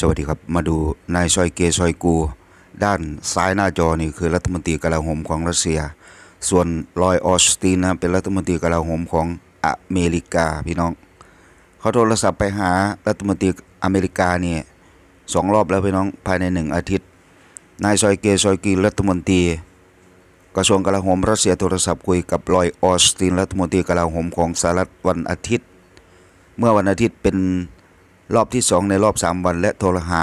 สวัสดีครับ มาดูนายซอยกูซอยกู ด้านซ้ายหน้าจอนี่คือรัฐมนตรีกลาโหมของรัสเซีย ส่วนลอยออสตินนะเป็นรัฐมนตรีกลาโหมของอเมริกาพี่น้อง เขาโทรศัพท์ไปหารัฐมนตรีอเมริกาเนี่ยสองรอบแล้วพี่น้องภายในหนึ่งอาทิตย์ นายซอยกูซอยกูรัฐมนตรีกระทรวงกลาโหมรัสเซียโทรศัพท์คุยกับลอยออสตินรัฐมนตรีกลาโหมของสหรัฐวันอาทิตย์ เมื่อวันอาทิตย์เป็น รอบที่สองในรอบ 3 วันและโทรหา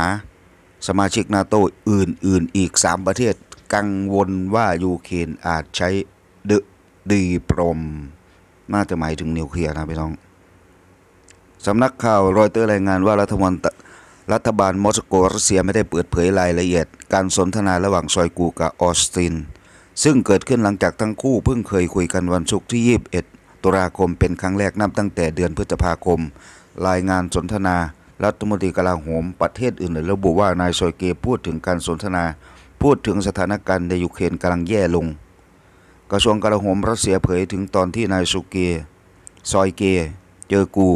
สมาชิกนาโตอื่นๆ อีก 3 ประเทศ กังวลว่ายูเครนอาจใช้ดอะดีปรม น่าจะหมายถึงนิวเคลียร์นะพี่น้อง สำนักข่าวรอยเตอร์รายงานว่ารัฐมนตรีรัฐบาลมอสโกรัสเซียไม่ได้เปิดเผยรายละเอียด การสนทนาระหว่างซอยกูกับออสติน ซึ่งเกิดขึ้นหลังจากทั้งคู่เพิ่งเคยคุยกันวันศุกร์ที่ 21 ตุลาคมเป็นครั้งแรกนับตั้งแต่เดือนพฤษภาคม รายงานสนทนารัฐมนตรีกลาโหมประเทศอื่นระบุว่านายโซยเกพูดถึงการสนทนา พูดถึงสถานการณ์ในยูเครนกำลังแย่ลง กระทรวงกลาโหมรัสเซียเผยถึงตอนที่นายสุเกซอยเก เจอกู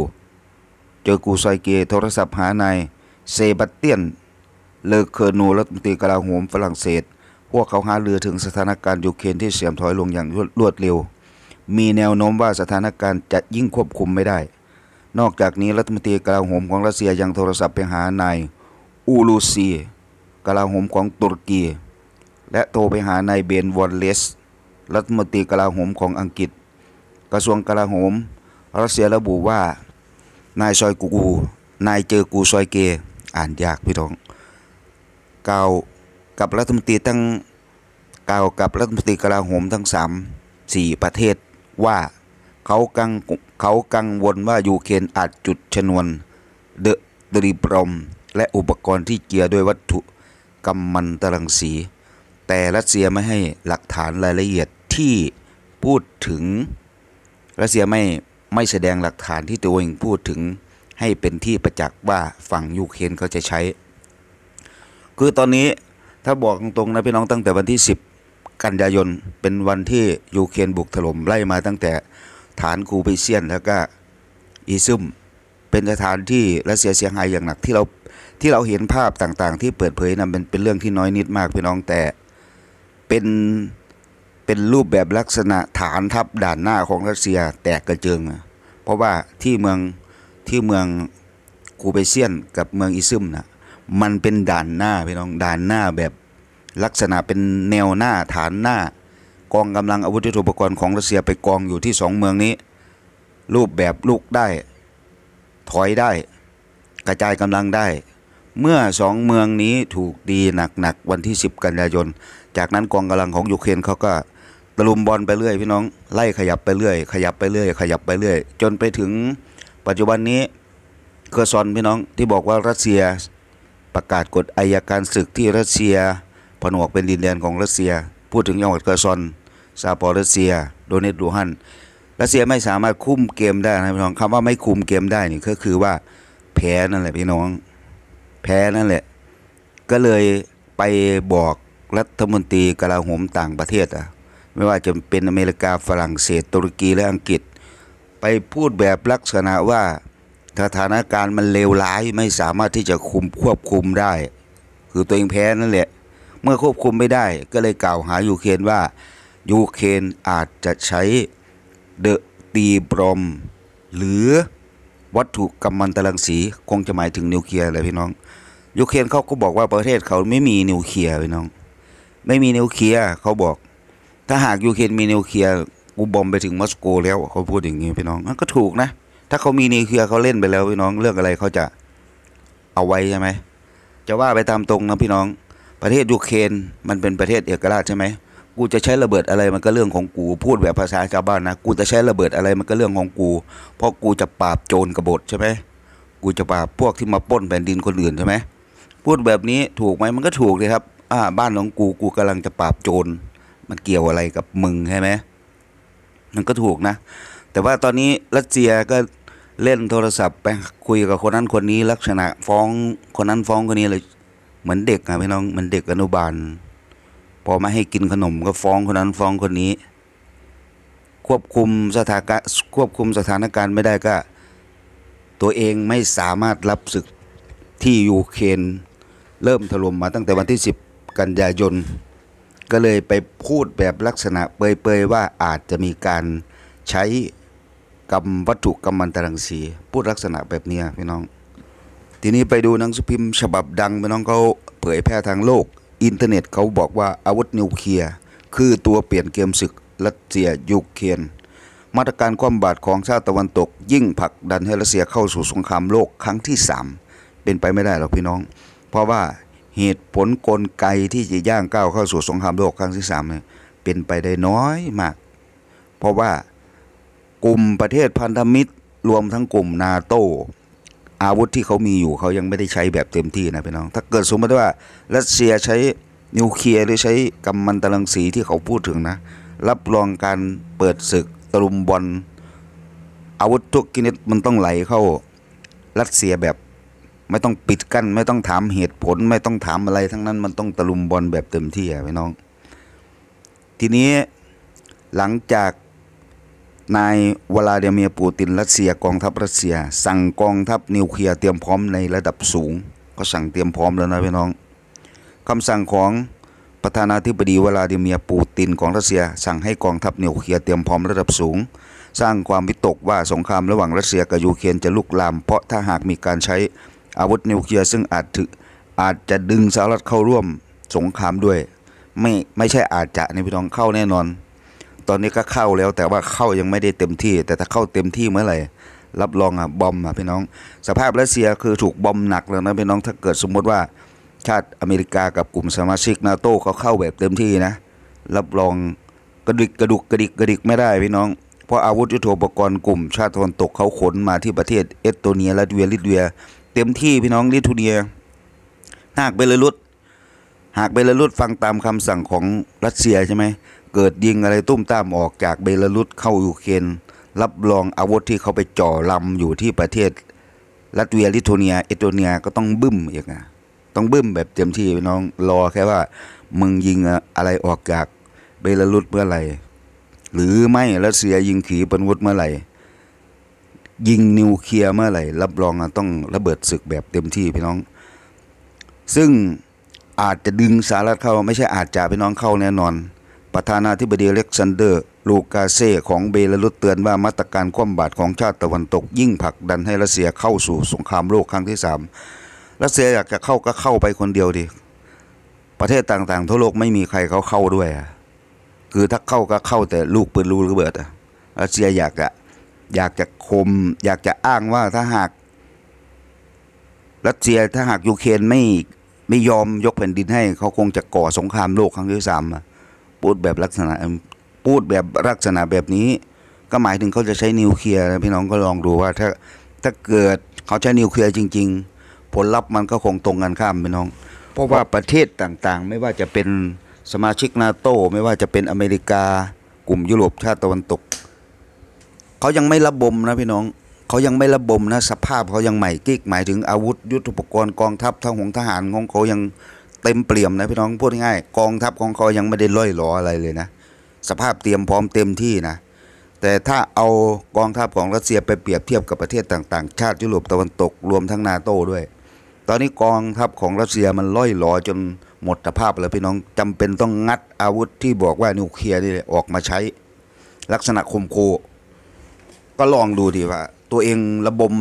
เจอกูซอยเก โทรศัพท์หานายเซบาสเตียน เลอเคอร์นูรัฐมนตรีกลาโหมฝรั่งเศส พวกเขาหาเรือถึงสถานการณ์ยูเครนที่เสื่อมถอยลงอย่างรวดเร็ว มีแนวโน้มว่าสถานการณ์จะยิ่งควบคุมไม่ได้ นอกจากนี้รัฐมนตรีกลาโหมของรัสเซียยังโทรศัพท์ไปหานายอูลูซีกลาโหมของตุรกี และโทรไปหานายเบนวอลเลส รัฐมนตรีกลาโหมของอังกฤษ กระทรวงกลาโหม รัสเซียระบุว่า นายซอยกูกู นายเจอกูซอยเก อ่านยากพี่น้องกล่าวกับรัฐมนตรีตั้งกล่าวกับรัฐมนตรีกลาโหมทั้งสามสี่ประเทศว่าเขากัง เขากังวลว่ายูเครนอาจจุดชนวนเดอะดรีบรอม และอุปกรณ์ที่เกี่ยวด้วยวัตถุกัมมันตรังสี แต่รัสเซียไม่ให้หลักฐานรายละเอียดที่พูดถึง รัสเซียไม่ไม่แสดงหลักฐานที่ตัวเองพูดถึงให้เป็นที่ประจักษ์ว่าฝั่งยูเครนเขาจะใช้ คือตอนนี้ถ้าบอกตรงๆนะพี่น้องตั้งแต่วันที่ 10 กันยายนเป็นวันที่ยูเครนบุกถล่มไล่มาตั้งแต่ ฐานคูเปเซียนแล้วก็อีซึมเป็นสถานที่รัสเซียเสียหายอย่างหนักที่เราที่เราเห็นภาพต่างๆ ที่เปิดเผยนะเป็นเป็นเรื่องที่น้อยนิดมากพี่น้องแต่เป็นเป็นรูปแบบลักษณะฐานทัพด่านหน้าของรัสเซียแตกกระเจิงอะเพราะว่าที่เมืองที่เมืองคูเปเซียนกับเมืองอิซึมนะมันเป็นด่านหน้าพี่น้องด่านหน้าแบบลักษณะเป็นแนวหน้าฐานหน้า กองกำลังอาวุธยุทโธปกรณ์ของรัสเซียไปกองอยู่ที่สองเมืองนี้ รูปแบบลุกได้ ถอยได้ กระจายกำลังได้ เมื่อสองเมืองนี้ถูกดีหนักๆวันที่ 10 กันยายน จากนั้นกองกำลังของยูเครนเขาก็ตะลุมบอนไปเรื่อยพี่น้องไล่ขยับไปเรื่อย ขยับไปเรื่อยขยับไปเรื่อย จนไปถึงปัจจุบันนี้เคอร์ซอนพี่น้องที่บอกว่ารัสเซียประกาศกฎอัยการศึกที่รัสเซียผนวกเป็นดินแดนของรัสเซีย พูดถึงจังหวัดเคอร์ซอนซาปอร์รัสเซีย โดเนตสก์ลูฮันสก์รัสเซียไม่สามารถคุมเกมได้นะพี่น้องคำว่าไม่คุมเกมได้นี่ก็คือว่าแพ้นั่นแหละพี่น้อง แพ้นั่นแหละ ก็เลยไปบอกรัฐมนตรีกลาโหมต่างประเทศอะไม่ว่าจะเป็นอเมริกาฝรั่งเศสตุรกีและอังกฤษ ไปพูดแบบลักษณะว่าสถานการณ์มันเลวร้ายไม่สามารถที่จะคุมควบคุมได้ คือตัวเองแพ้นั่นแหละ เมื่อควบคุมไม่ได้ก็เลยกล่าวหายูเครนว่ายูเครนอาจจะใช้เดอะตีบรอม หรือวัตถุกัมมันตรังสีคงจะหมายถึงนิวเคลียร์เลยพี่น้องยูเครนเขาก็บอกว่าประเทศเขาไม่มีนิวเคลียร์พี่น้อง ไม่มีนิวเคลียร์เขาบอก ถ้าหากยูเครนมีนิวเคลียร์กู bomb ไปถึงมอสโกแล้วเขาพูดอย่างนี้พี่น้องก็ถูกนะ ถ้าเขามีนิวเคลียร์เขาเล่นไปแล้วพี่น้องเรื่องอะไรเขาจะเอาไว้ใช่ไหมจะว่าไปตามตรงนะพี่น้อง ประเทศยูเครนมันเป็นประเทศเอกราชใช่ไหมกูจะใช้ระเบิดอะไรมันก็เรื่องของกู พูดแบบภาษาชาวบ้านนะกูจะใช้ระเบิดอะไรมันก็เรื่องของกู เพราะกูจะปราบโจรกบฏใช่ไหมกูจะปราบพวกที่มาป้นแผ่นดินคนอื่นใช่ไหมพูดแบบนี้ถูกไหมมันก็ถูกเลยครับ อ่า บ้านของกูกูกำลังจะปราบโจรมันเกี่ยวอะไรกับมึงใช่ไหมมันก็ถูกนะ แต่ว่าตอนนี้รัสเซียก็เล่นโทรศัพท์ไปคุยกับคนนั้นคนนี้ลักษณะฟ้องคนนั้นฟ้องคนนี้เลย เหมือนเด็กอะพี่น้องเหมือนเด็กอนุบาล พอไม่ให้กินขนมก็ฟ้องคนนั้นฟ้องคนนี้ ควบคุมสถานการควบคุมสถานการณ์ไม่ได้ก็ ตัวเองไม่สามารถรับศึกที่ยูเครนเริ่มถล่มมาตั้งแต่วันที่ 10 กันยายน ก็เลยไปพูดแบบลักษณะเปยๆว่าอาจจะมีการใช้กรรมวัตถุกรรมันตรังสี พูดลักษณะแบบนี้พี่น้อง ทีนี้ไปดูหนังสือพิมพ์ฉบับดังพี่น้องเขาเผยแพร่ทางโลก อินเทอร์เน็ตเขาบอกว่าอาวุธนิวเคลียร์คือตัวเปลี่ยนเกมศึกรัสเซียยูเครนมาตรการความบาดของชาติตะวันตก ยิ่งผลักดันให้รัสเซียเข้าสู่สงครามโลกครั้งที่ 3 เป็นไปไม่ได้หรอกพี่น้อง เพราะว่าเหตุผลกลไกที่จะย่างก้าวเข้าสู่สงครามโลกครั้งที่3เนี่ยเป็นไปได้น้อยมาก เพราะว่ากลุ่มประเทศพันธมิตรรวมทั้งกลุ่มนาโต อาวุธที่เขามีอยู่เขายังไม่ได้ใช้แบบเต็มที่นะพี่น้อง ถ้าเกิดสมมติว่ารัสเซียใช้นิวเคลียร์หรือใช้กัมมันตรังสีที่เขาพูดถึงนะ รับรองการเปิดศึกตะลุมบอลอาวุธทุกชนิดมันต้องไหลเข้ารัสเซียแบบไม่ต้องปิดกั้นไม่ต้องถามเหตุผล ไม่ต้องถามอะไรทั้งนั้นมันต้องตะลุมบอลแบบเต็มที่อะพี่น้อง ทีนี้หลังจาก นายวลาดิเมียร์ปูตินรัสเซียกองทัพรัสเซีย สั่งกองทัพนิวเคลียร์เตรียมพร้อมในระดับสูง ก็สั่งเตรียมพร้อมแล้วนะพี่น้องคำสั่งของประธานาธิบดีวลาดิเมียร์ปูตินของรัสเซีย สั่งให้กองทัพนิวเคลียร์เตรียมพร้อมระดับสูง สร้างความวิตกว่าสงครามระหว่างรัสเซียกับยูเครนจะลุกลาม เพราะถ้าหากมีการใช้อาวุธนิวเคลียร์ซึ่งอาจถึอาจจะดึงสหรัฐเข้าร่วมสงครามด้วย ไม่ไม่ใช่อาจจะนี่พี่น้องเข้าแน่นอน ตอนนี้ก็เข้าแล้ว แต่ว่าเข้ายังไม่ได้เต็มที่ แต่ถ้าเข้าเต็มที่เมื่อไหร่รับรองอะ bomb อะพี่น้อง สภาพรัสเซียคือถูก bomb หนักแล้วนะพี่น้องถ้าเกิดสมมติว่าชาติอเมริกากับกลุ่มสมาชิกนาโต้เขาเข้าแบบเต็มที่นะ รับรองกระดิกกระดุกกระดิกกระดิกไม่ได้พี่น้อง เพราะอาวุธยุทโธปกรณ์กลุ่มชาติตะวันตกเขาขนมาที่ประเทศเอสโตเนียลัตเวียลิเวีย เต็มที่พี่น้องลิทัวเนีย หากเบลารุสหากเบลารุสฟังตามคำสั่งของรัสเซียใช่ไหม เกิดยิงอะไรตูมตามออกจากเบลารุสเข้ายูเครนรับรองอาวุธที่เขาไปจ่อรออยู่ที่ประเทศลัตเวียลิทัวเนียเอสโตเนียก็ต้องบึ้มอีกนะต้องบึ้มแบบเต็มที่พี่น้องรอแค่ว่ามึงยิงอะไรออกจากเบลารุสเมื่อไหร่ หรือไม่รัสเซียยิงขีปนาวุธเมื่อไหร่ ยิงนิวเคลียร์เมื่อไหร่ รับรองต้องระเบิดศึกแบบเต็มที่พี่น้อง ซึ่งอาจจะดึงสหรัฐเข้าไม่ใช่อาจจะพี่น้องเข้าแน่นอน ประธานาธิบดีเล็กซานเดอร์ ลูกาเซ่ของเบลารุสเตือนว่ามาตรการคว่ำบาตรของชาติตะวันตก ยิ่งผลักดันให้รัสเซียเข้าสู่สงครามโลกครั้งที่สามรัสเซียอยากจะเข้าก็เข้าไปคนเดียวดิประเทศต่างๆ ทั่วโลกไม่มีใครเขาเข้าด้วยอะคือถ้าเข้าก็เข้าแต่ลูกปืนลูกระเบิดอะรัสเซียอยากจะอยากจะคม อยากจะอ้างว่าถ้าหากรัสเซียถ้าหากยูเครนไม่ไม่ยอมยกแผ่นดินให้เขาคงจะก่อสงครามโลกครั้งที่สามอะ พูดแบบลักษณะพูดแบบลักษณะแบบนี้ ก็หมายถึงเขาจะใช้นิวเคลียร์นะพี่น้องก็ลองดูว่าถ้าถ้าเกิดเขาใช้นิวเคลียร์จริง ๆ ผลลัพธ์มันก็คงตรงกันข้ามพี่น้อง เพราะว่าประเทศต่างๆ ไม่ว่าจะเป็นสมาชิกนาโตไม่ว่าจะเป็นอเมริกากลุ่มยุโรปชาติตะวันตก เขายังไม่ระบมนะพี่น้องเขายังไม่ระบมนะสภาพเขายังใหม่กิ๊กหมายถึงอาวุธยุทโธปกรณ์กองทัพทางหงทหารของเขายัง เต็มเปี่ยมนะพี่น้องพูดง่ายกองทัพของเขายังไม่ได้ล่อยหลออะไรเลยนะ สภาพเตรียมพร้อมเต็มที่นะ แต่ถ้าเอากองทัพของรัสเซียไปเปรียบเทียบกับประเทศต่างๆ ชาติยุโรปตะวันตกรวมทั้งนาโต้ด้วย ตอนนี้กองทัพของรัสเซียมันล่อยหลอจนหมดสภาพแล้วพี่น้องจำเป็นต้องงัดอาวุธที่บอกว่านิวเคลียร์นี่ออกมาใช้ ลักษณะคมคูก็ลองดูดีว่า ตัวเองระบม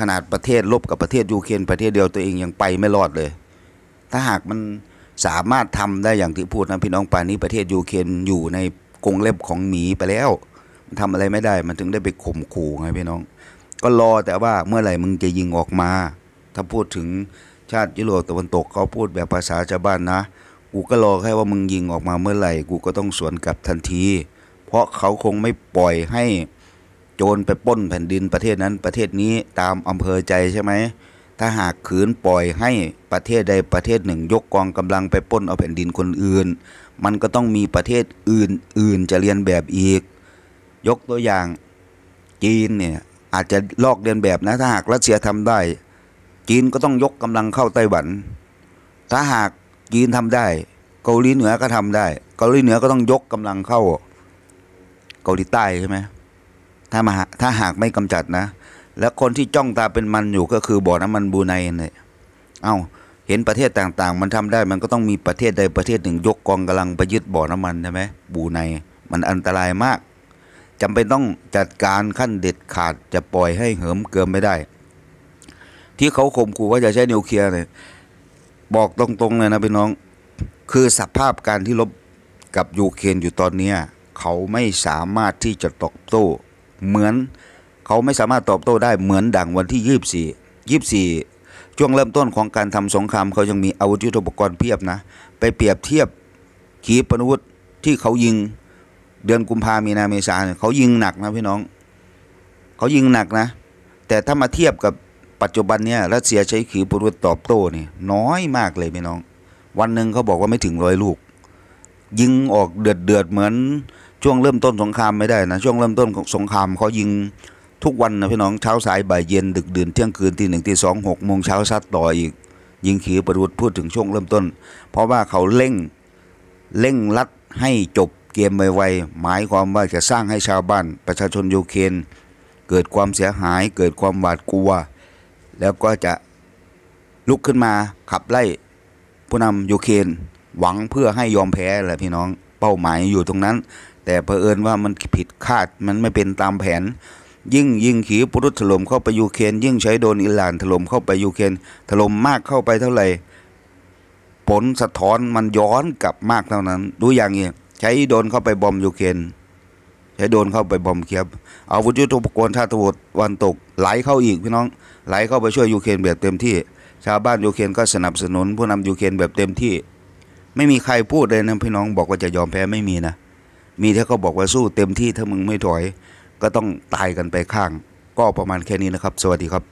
ขนาดประเทศลบกับประเทศยูเครนประเทศเดียวตัวเองยังไปไม่รอดเลย ถ้าหากมันสามารถทำได้อย่างที่พูดนะพี่น้องป่านนี้ประเทศยูเครนอยู่ในกรงเล็บของหมีไปแล้ว มันทำอะไรไม่ได้ มันถึงได้ไปข่มขู่ไงพี่น้อง ก็รอแต่ว่าเมื่อไหร่มึงจะยิงออกมา ถ้าพูดถึงชาติยุโรปตะวันตกเขาพูดแบบภาษาชาวบ้านนะ กูก็รอแค่ว่ามึงยิงออกมาเมื่อไหร่ กูก็ต้องสวนกลับทันที เพราะเขาคงไม่ปล่อยให้โจรไปป้นแผ่นดินประเทศนั้นประเทศนี้ตามอำเภอใจใช่ไหม ถ้าหากขืนปล่อยให้ประเทศใดประเทศหนึ่ง ยกกองกำลังไปป้นเอาแผ่นดินคนอื่น มันก็ต้องมีประเทศอื่นๆจะเรียนแบบอีก ยกตัวอย่างจีนเนี่ยอาจจะลอกเรียนแบบนะถ้าหากรัสเซียทำได้ จีนก็ต้องยกกำลังเข้าไต้หวัน ถ้าหากจีนทำได้ เกาหลีเหนือก็ทำได้ เกาหลีเหนือก็ต้องยกกำลังเข้า เกาหลีใต้ใช่ไหมถ้ามาถ้าหากไม่กำจัดนะ แล้วคนที่จ้องตาเป็นมันอยู่ก็คือบ่อน้ำมันบูไนเนี่ยเอา้าเห็นประเทศต่างๆ มันทำได้มันก็ต้องมีประเทศใดประเทศหนึ่งยกกองกำลังไปยึดบ่อน้ำมันใช่ไหมบูไนมันอันตรายมากจำเป็นต้องจัดการขั้นเด็ดขาดจะปล่อยให้เหิมเกิมไม่ได้ ที่เขาข่มขู่ว่าจะใช้นิวเคลียร์เนี่ยบอกตรงๆเลยนะพี่น้อง คือสภาพการที่ลบกับยูเครนอยู่ตอนเนี้เขาไม่สามารถที่จะตอบโต้เหมือน เขาไม่สามารถตอบโต้ได้เหมือนดังวันที่ 24 24 ช่วงเริ่มต้นของการทำสงครามเขายังมีอาวุธยุทโธปกรณ์เพียบนะ ไปเปรียบเทียบขีปนาวุธที่เขายิงเดือนกุมภามีนาเมษาเนี่ยเขายิงหนักนะพี่น้อง เขายิงหนักนะ แต่ถ้ามาเทียบกับปัจจุบันเนี่ยรัสเซียใช้ขีปนาวุธตอบโต้นี่น้อยมากเลยพี่น้อง วันหนึ่งเขาบอกว่าไม่ถึงร้อยลูก ยิงออกเดือดเดือดเหมือนช่วงเริ่มต้นสงครามไม่ได้นะช่วงเริ่มต้นของสงครามเขายิง ทุกวันนะพี่น้องเช้าสายบ่ายเย็นดึกดื่นเที่ยงคืนตีหนึ่งตีสองหกโมงเช้าซัดต่ออีก ยิงขีปนาวุธพูดถึงช่วงเริ่มต้น เพราะว่าเขาเร่งเร่งรัดให้จบเกมไวๆหมายความว่าจะสร้างให้ชาวบ้าน ประชาชนยูเครนเกิดความเสียหาย เกิดความหวาดกลัว แล้วก็จะลุกขึ้นมาขับไล่ผู้นำยูเครนหวังเพื่อให้ยอมแพ้แหละพี่น้องเป้าหมายอยู่ตรงนั้น แต่เผอิญว่ามันผิดคาดมันไม่เป็นตามแผน ยิ่งยิงขีปนาวุธถล่มเข้าไปยูเครนยิ่งใช้โดรนอิหร่านถล่มเข้าไปยูเครนถล่มมากเข้าไปเท่าไหร่ ผลสะท้อนมันย้อนกลับมากเท่านั้น ดูอย่างนี้ใช้โดรนเข้าไป bomb ยูเครนใช้โดรนเข้าไป bomb เคียฟอาวุธยุทโธปกรณ์ชาติตะวันตกไหลเข้าอีกพี่น้องไหลเข้าไปช่วยยูเครนแบบเต็มที่ ชาวบ้านยูเครนก็สนับสนุน ผู้นำยูเครนแบบเต็มที่ ไม่มีใครพูดเลยนะพี่น้องบอกว่าจะยอมแพ้ไม่มีนะมีแค่เขาบอกว่าสู้เต็มที่ถ้ามึงไม่ถอย ก็ต้องตายกันไปข้าง ก็ประมาณแค่นี้นะครับ สวัสดีครับ